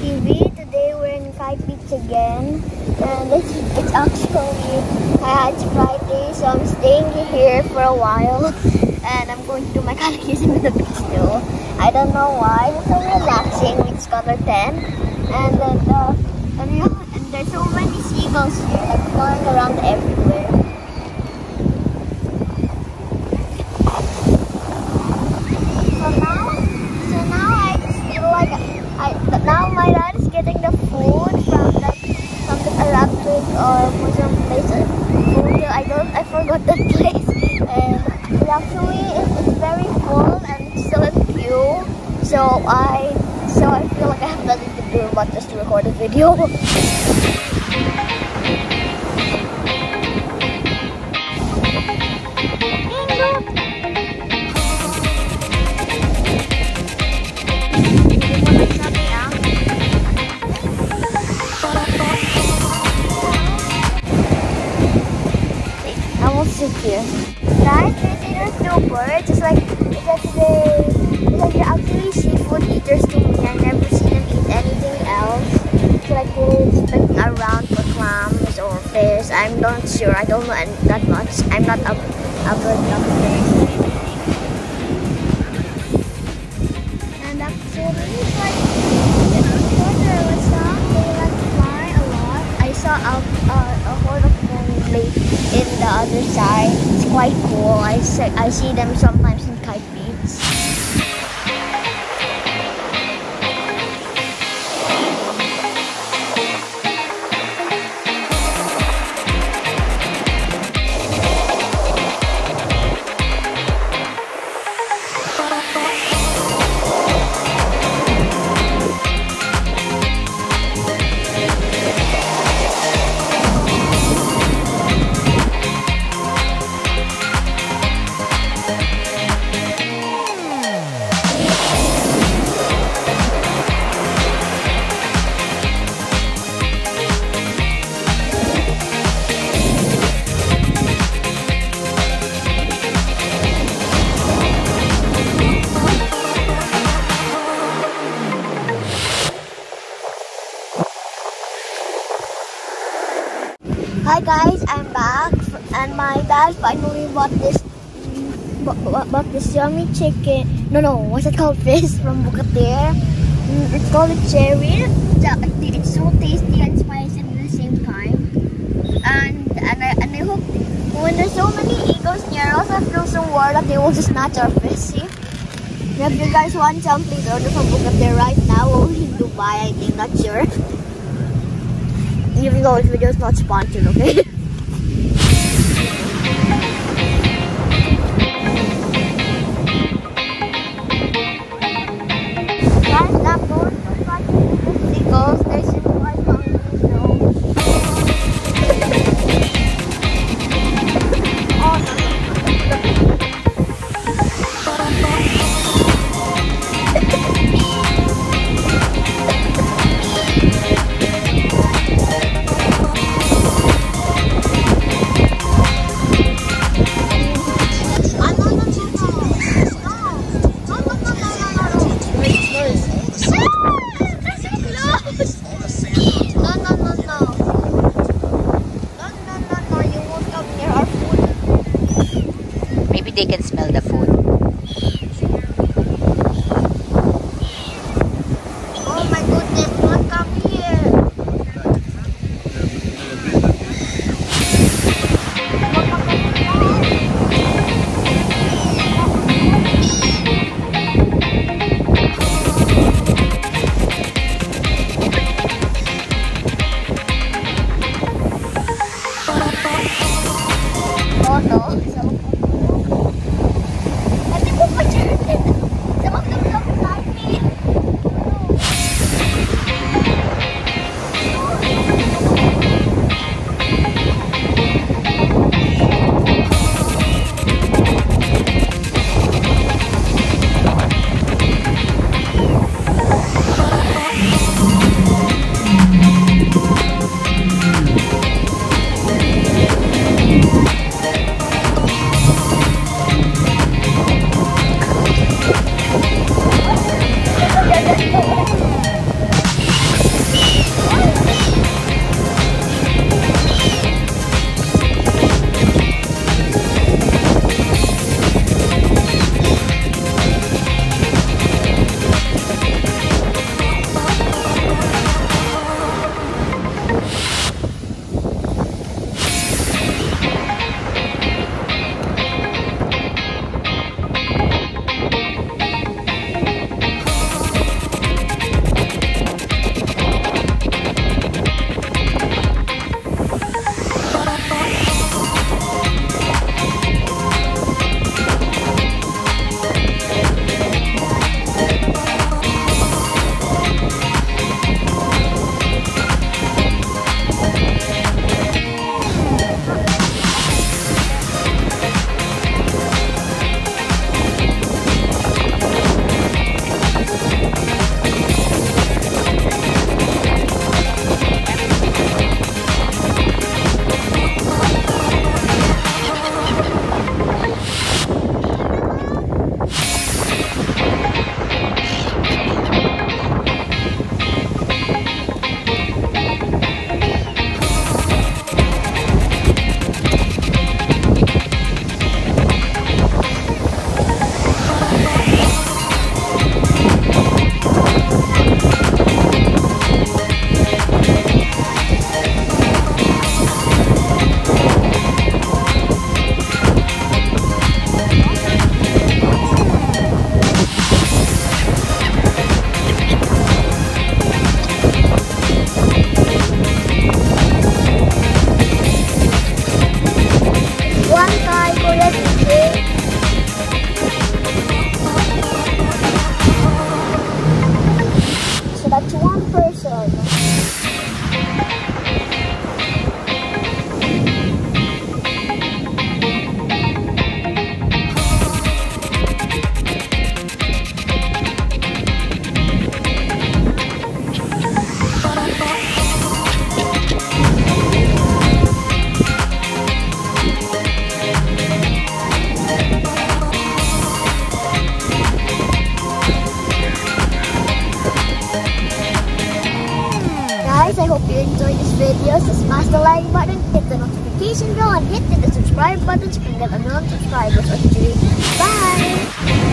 TV. Today we're in Kite Beach again. And it's, it's actually, it's Friday, so I'm staying here for a while. And I'm going to do my catechism in the beach too. I don't know why, it's so relaxing. It's color 10. And then, uh, and, you know, and there's so many seagulls here, like flying around everywhere. So now, so now I just feel like I now my dad is getting the food from the from the electric or from some place. uh, Food I don't I forgot the place. And it actually is it's very full and it's still in queue. So I so I feel like I have nothing to do but just to record a video. Sit here. Guys, there's two birds. It's like it's like they it's like they're actually eaters to me. I never seen them eat anything else. It's like just looking around for clams or fish. I'm not sure. I don't know that much. I'm not a a bird doctor. And actually, it's like further what's up, they like fly a lot. I saw a, a, a horde of them like, in the other side. It's quite cool. I see, I see them sometimes in kite beach. Hi guys, I'm back and my dad finally bought this bought, this yummy chicken. No, no, what's it called? Fish from Bu Qtair. Mm, It's called a cherry. It's, so tasty and spicy at the same time. And and I and I hope when there's so many eagles near us, I feel so worried that they will just snatch our fish. See? If you guys want some, please order from Bu Qtair right now. Only in Dubai, I think. Not sure. Even though this video is not sponsored, okay? They can smell the food. You enjoyed this video, so smash the like button, hit the notification bell, and hit the subscribe button you can get the non-subscribers on Bye!